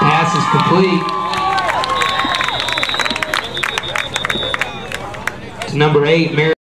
Pass is complete. To number eight, Mary.